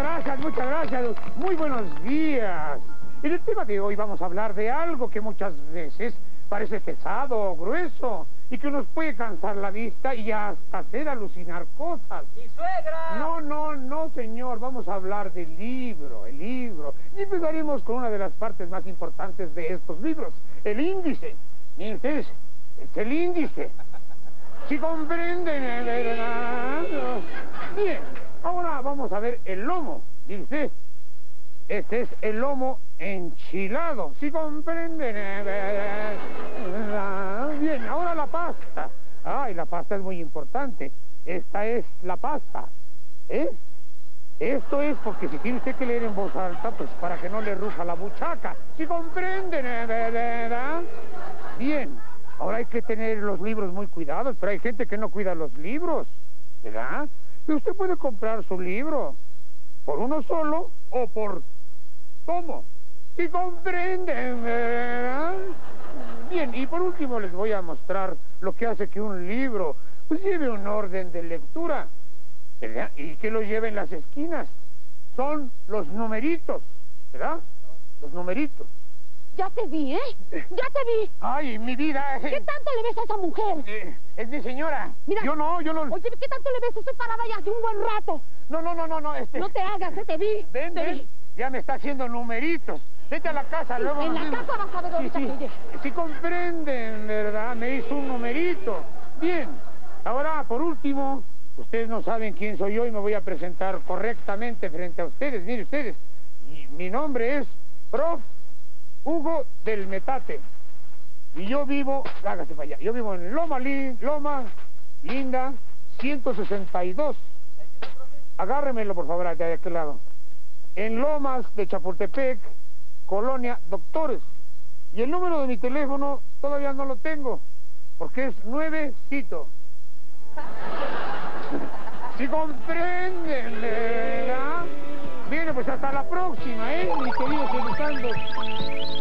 gracias, muchas gracias. Muy buenos días. En el tema de hoy vamos a hablar de algo que muchas veces parece pesado o grueso y que nos puede cansar la vista y hasta hacer alucinar cosas. ¡Mi suegra! No, no, no, señor. Vamos a hablar del libro, el libro. Y empezaremos con una de las partes más importantes de estos libros, el índice. Miren ustedes, es el índice. Si comprenden, ¿eh, ¿verdad? Bien, ahora vamos a ver el lomo. Usted, este es el lomo enchilado. Si comprenden, ¿eh? ¿verdad? Bien, ahora la pasta. Ay, la pasta es muy importante. Esta es la pasta. ¿Eh? Esto es porque si tiene usted que leer en voz alta, pues para que no le ruja la buchaca. Si comprenden. ¿verdad? Bien, ahora hay que tener los libros muy cuidados, pero hay gente que no cuida los libros, ¿verdad? Y usted puede comprar su libro por uno solo o por tomo. Si comprenden, ¿verdad? Bien, y por último les voy a mostrar lo que hace que un libro pues lleve un orden de lectura, ¿verdad? Y que lo lleve en las esquinas. Son los numeritos, ¿verdad? Los numeritos. Ya te vi, ¿eh? Ya te vi. Ay, mi vida. eh, ¿Qué tanto le ves a esa mujer? eh, es mi señora. Mira. Yo no, yo no. Oye, ¿qué tanto le ves? Estoy parada ya hace un buen rato. No, no, no, no, no, este. No te hagas, ¿eh? Te vi. Ven, te ven. vi. Ya me está haciendo numeritos. Vete a la casa, luego. en la casa vas a ver ahorita sí, sí. Sí comprenden, ¿verdad? Me hizo un numerito. Bien. Ahora, por último, ustedes no saben quién soy yo y me voy a presentar correctamente frente a ustedes. Mire ustedes. Mi nombre es Prof. Hugo del Metate. Y yo vivo, hágase para allá, yo vivo en Loma, Loma Linda 162. Agárremelo, por favor, de aquel lado. En Lomas de Chapultepec, Colonia Doctores. Y el número de mi teléfono todavía no lo tengo, porque es nuevecito. Si comprenden, ¿verdad? Bien, pues hasta la próxima, ¿eh? Mis queridos.